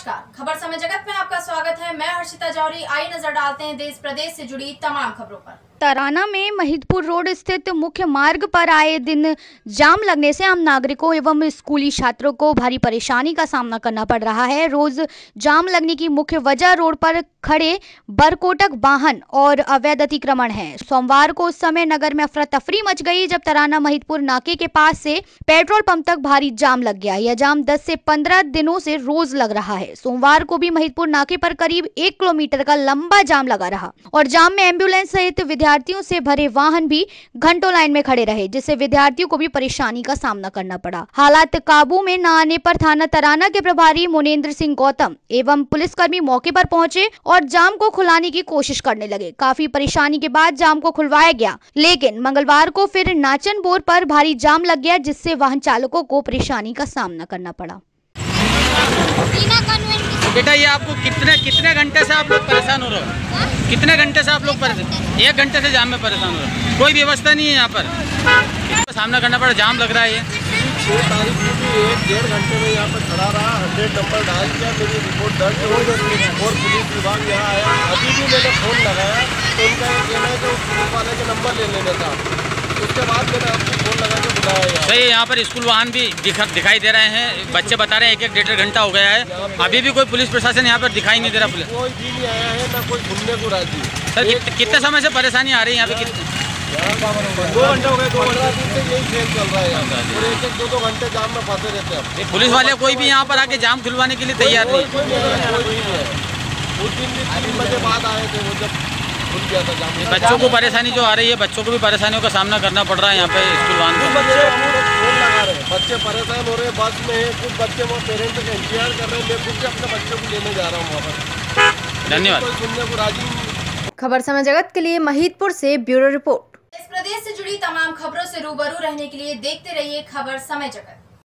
नमस्कार। खबर समय जगत में आपका स्वागत है। मैं हर्षिता जौहरी आई नज़र डालते हैं देश प्रदेश से जुड़ी तमाम खबरों पर। तराना में महिदपुर रोड स्थित मुख्य मार्ग पर आए दिन जाम लगने से आम नागरिकों एवं स्कूली छात्रों को भारी परेशानी का सामना करना पड़ रहा है। रोज जाम लगने की मुख्य वजह रोड पर खड़े बरकोटक वाहन और अवैध अतिक्रमण है। सोमवार को उस समय नगर में अफरा तफरी मच गई, जब तराना महितपुर नाके के पास से पेट्रोल पंप तक भारी जाम लग गया। यह जाम 10 से 15 दिनों से रोज लग रहा है। सोमवार को भी महितपुर नाके पर करीब एक किलोमीटर का लंबा जाम लगा रहा और जाम में एंबुलेंस सहित विद्यार्थियों से भरे वाहन भी घंटों लाइन में खड़े रहे, जिससे विद्यार्थियों को भी परेशानी का सामना करना पड़ा। हालात काबू में न आने पर थाना तराना के प्रभारी मोनेन्द्र सिंह गौतम एवं पुलिसकर्मी मौके पर पहुँचे और जाम को खुलाने की कोशिश करने लगे। काफ़ी परेशानी के बाद जाम को खुलवाया गया लेकिन मंगलवार को फिर नाचन बोर पर भारी जाम लग गया जिससे वाहन चालकों को परेशानी का सामना करना पड़ा। बेटा ये आपको कितने कितने घंटे से आप लोग परेशान हो रहे हो? कितने घंटे से आप लोग परेशान एक घंटे से जाम में परेशान हो रहे हो? कोई व्यवस्था नहीं है यहाँ पर। सामना करना पड़ा जाम लग रहा है ये। छः तारीख को भी एक डेढ़ घंटे में यहाँ पर खड़ा रहा हंड्रेड नंबर किया मेरी रिपोर्ट दर्ज हो गई और पुलिस विभाग यहाँ आया। अभी भी मैंने फ़ोन लगाया तो उनका ये कहना है कि पुलिस वाले के नंबर ले लेने था। उसके बाद मैंने आपको फ़ोन लगा के बुलाया सही यहाँ पर स्कूल वाहन भी दिखा दिखाई दे रहे हैं। बच्चे बता रहे हैं एक एक डेढ़ डेढ़ घंटा हो गया है। अभी भी कोई पुलिस प्रशासन यहाँ पर दिखाई नहीं दे रहा पुलिस कोई भी नहीं आया है ना कोई घूमने को राज़ी। सर कितने समय से परेशानी आ रही है यहाँ पे? कितने दो घंटे हो गए दो दिन से यही खेल चल रहा है और एक एक दो दो घंटे जाम में फंसे रहते हैं। पुलिस वाले कोई भी यहाँ पर आके जाम खुलवाने के लिए तैयार नहीं। उस दिन भी तीन बजे बाद आए थे वो जब खुल गया था जाम। बच्चों को परेशानी जो आ रही है बच्चों को भी परेशानियों का सामना करना पड़ रहा है यहाँ पे स्कूल वाहन बच्चे पूरे फ़ोन लगा रहे हैं। बच्चे परेशान हो रहे हैं बस में हैं कुछ बच्चे वो पेरेंट्स का इंतज़ार कर रहे हैं। मैं खुद अपने बच्चे को लेने जा रहा हूँ वहाँ पर। धन्यवाद। खबर समय जगत के लिए महितपुर से ब्यूरो रिपोर्ट। देश प्रदेश से जुड़ी तमाम खबरों से रूबरू रहने के लिए देखते रहिए खबर समय जगत।